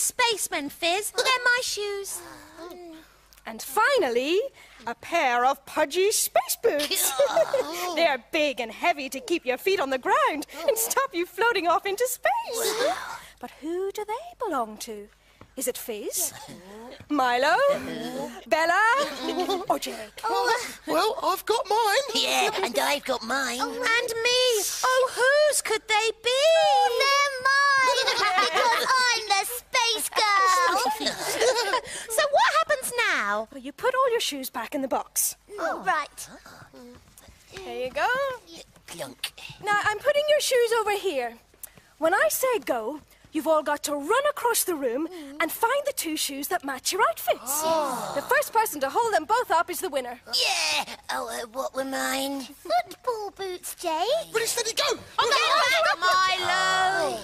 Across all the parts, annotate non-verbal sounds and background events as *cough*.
spacemen, Fizz. They're my shoes. And finally, a pair of pudgy space boots. *laughs* They're big and heavy to keep your feet on the ground and stop you floating off into space. But who do they belong to? Is it Fizz? Milo? Bella? Or Jake? Oh, uh, well, I've got mine. Yeah, and I've got mine. Oh, and me. Oh, whose could they be? Oh. They're mine *laughs* because I'm the space girl. So what happens now? Well, you put all your shoes back in the box. oh, right. There you go. Clunk. Now, I'm putting your shoes over here. When I say go, you've all got to run across the room and find the two shoes that match your outfits. The first person to hold them both up is the winner. Yeah. Oh, uh, what were mine? Football boots, Jay. Ready, steady, go. Oh Milo.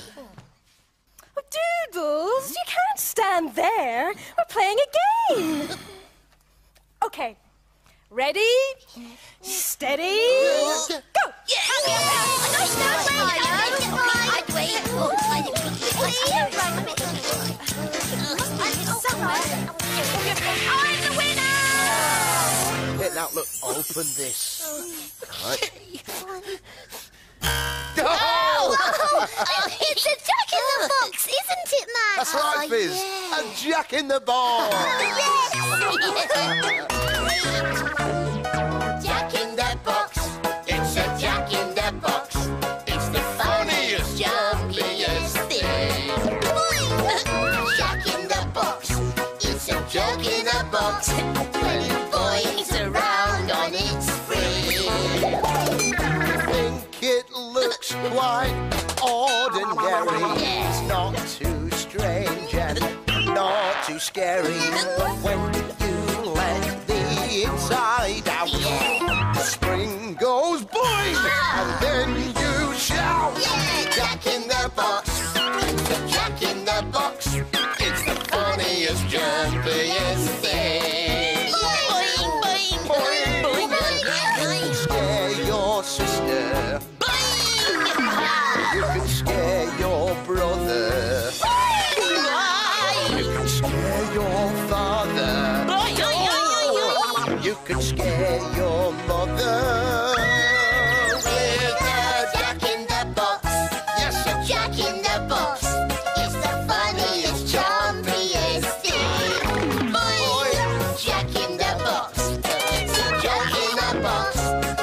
Oh, Doodles, you can't stand there. We're playing a game. *laughs* Okay. Ready? Steady? Go! I'd wait. Oh, I'm the winner! Yeah, now look, open this. Right. Oh! It's a jack in the box, isn't it, Max? That's right, Fizz. A jack in. Jack in the box. It's a Jack in the box. It's a jack in the box It's the funniest, jumpiest thing. *laughs* Jack in the box. It's a joke in a box. When it boings around on its free. think it looks quite ordinary. It's not too strange and not too scary. But when inside out, the spring goes boing, and then you shout. Yeah, Jack in the box. Jack in the box. It's the funniest, jumpiest scare your mother. With a Jack in the box. Yes, Jack in the box. It's the funniest, jumpiest thing. Boing! Jack in the box. It's a Jack in the box.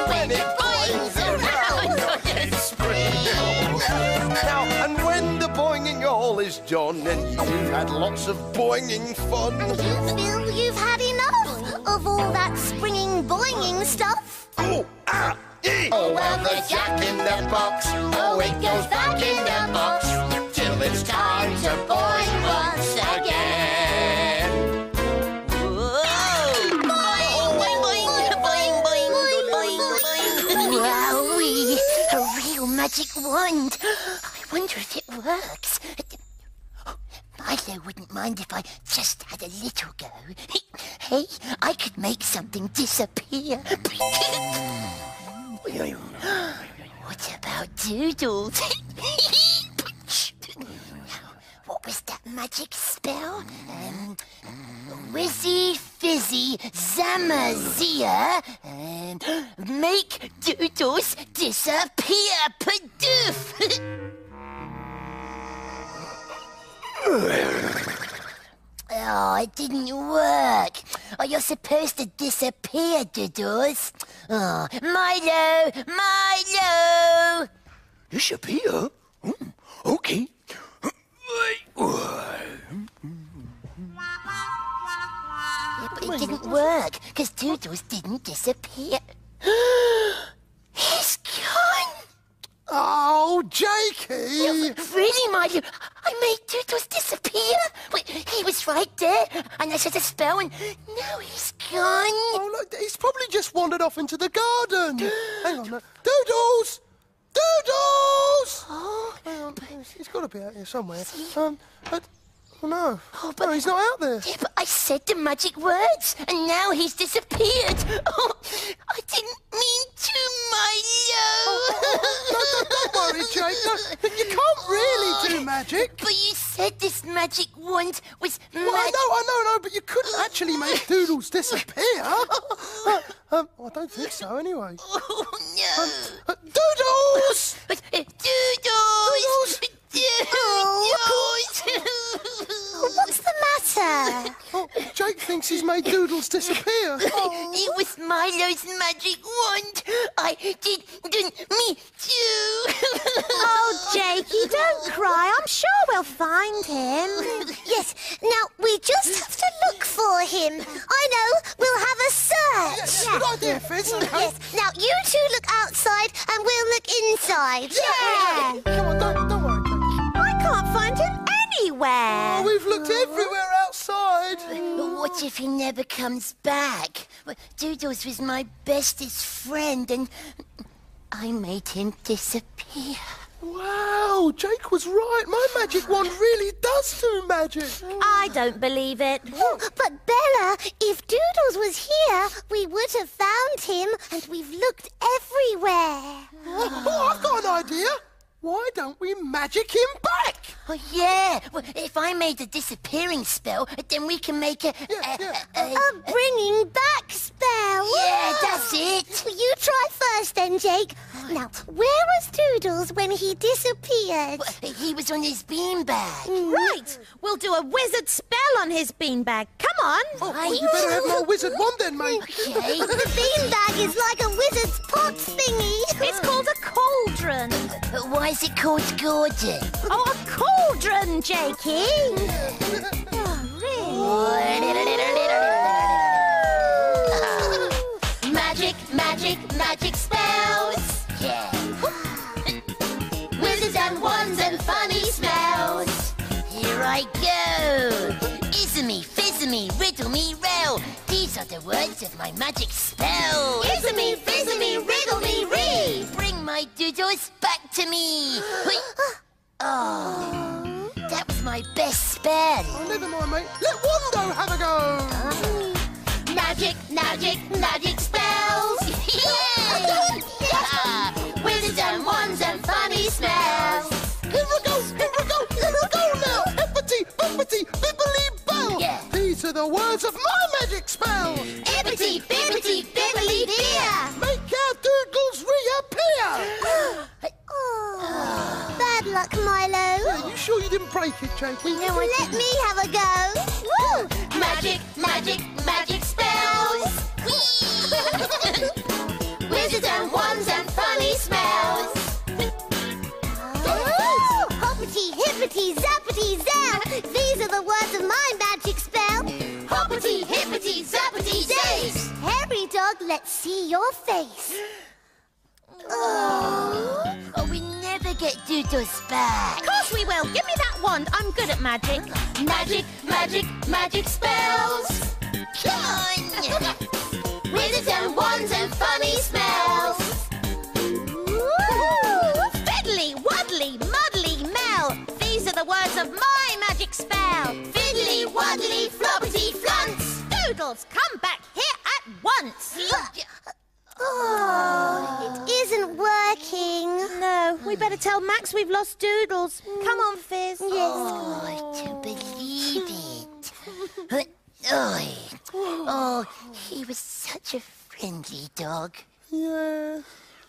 When it boings around its. Now, and when the boinging all is done and you've had lots of boinging fun, Phil, you've had enough of all that springing, boinging stuff. oh, ah, ee. Oh, well, the Jack in the box. Oh, it goes back in the box. Till it's time to boing once again. Whoa! Boing, boing, boing, boing, boing, boing, boing. Wowee! A real magic wand. I wonder if it works. Milo wouldn't mind if I just had a little go. *laughs* Hey, I could make something disappear. *laughs* *gasps* what about Doodles? *laughs* what was that magic spell? Um, Wizzy Fizzy Zamazia. Um, *gasps* make Doodles disappear. Padoof! Oh, it didn't work. Oh, you're supposed to disappear, Doodles. Oh, Milo! Milo! Disappear? Hmm, okay. Yeah, but it didn't work, because Doodles didn't disappear. *gasps* He's gone! Oh, Jakey! Really, Milo? Made Doodles disappear? Wait, he was right there, and I said a spell, and now he's gone. Oh, look, he's probably just wandered off into the garden. *gasps* Hang on. no. Doodles! Doodles! Oh, Hang on. He's got to be out here somewhere. Um, but, oh no. Oh, but- no, he's not out there. Yeah, but I said the magic words, and now he's disappeared. *laughs* Oh, I didn't mean to, Milo. No, don't, don't worry, Jake. No, you can't really do magic. But you said this magic wand was Well, I magic. know, I know, no, but you couldn't actually make doodles disappear. Uh, um, I don't think so, anyway. *laughs* Oh, no. Uh, doodles! Uh, Doodles! Doodles! What's matter? Oh, Jake thinks he's made doodles disappear. *laughs* It was Milo's magic wand. I did, didn't me too. *laughs* Oh, Jakey, don't cry. I'm sure we'll find him. Yes, now we just have to look for him. I know, we'll have a search. Good idea, Fizz. Okay. Yes, now you two look outside and we'll look inside. Yeah. Come on, don't, don't worry, I can't find him anywhere. Oh, we've looked everywhere outside. What if he never comes back? Doodles was my bestest friend and I made him disappear. Wow, Jake was right. My magic wand really does do magic. I don't believe it. Oh, but Bella, if Doodles was here, we would have found him, and we've looked everywhere. Oh, oh, I've got an idea. Why don't we magic him back? Oh, yeah. Well, if I made a disappearing spell, then we can make a. Yeah, a- yeah. a- A bringing back spell. Yeah, that's *gasps* it. Well, you try first then, Jake. Now, where was Doodles when he disappeared? Well, he was on his beanbag. Mm. Right. We'll do a wizard spell on his beanbag. Come on. Oh, oh, well, you better have my wizard wand then, mate. Okay. *laughs* The beanbag is like a wizard's pot thingy. *laughs* It's called a cauldron. But why is it called Gordon? Oh, a cauldron, Jakey. Magic, magic, magic spells. Yeah. Wizards and wands and funny smells. Here I go. Ismy, fizzmy, riddle me, rail. These are the words of my magic spell. Ismy, fizzmy, words of my magic spell. Ibbity, bibbity, bibbly dear! Make our doodles reappear. *gasps* Oh, *sighs* bad luck, Milo. Are you sure you didn't break it, Jakey? Let me have a go. Woo! Magic, magic, magic spells! *laughs* let's see your face. Oh. Oh, we never get Doodles back! Of course we will. Give me that wand. I'm good at magic. Magic, magic, magic spells. Come on. Wizards and wands and funny smells. Fiddly, waddly, muddly, mel. These are the words of my magic spell. Fiddly, waddly, floppity, flunts. Doodles, come back here at once. Oh, it isn't working. No, we better tell Max we've lost Doodles. Come on, Fizz. Oh, I don't believe it. *laughs* Oh, oh, he was such a friendly dog. Yeah.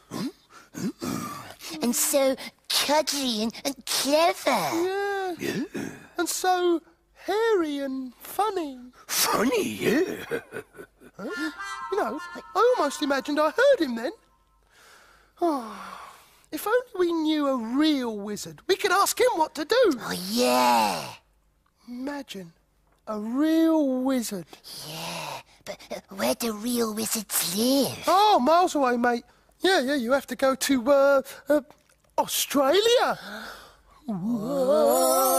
Hmm? Hmm? And so cuddly and, and clever. Yeah. And so hairy and funny. Funny, yeah. *laughs* *gasps* You know, I almost imagined I heard him then. Oh, if only we knew a real wizard, we could ask him what to do. Oh, yeah. Imagine a real wizard. Yeah, but uh, where do real wizards live? Oh, miles away, mate. Yeah, yeah, you have to go to, uh, uh Australia. *gasps* Whoa.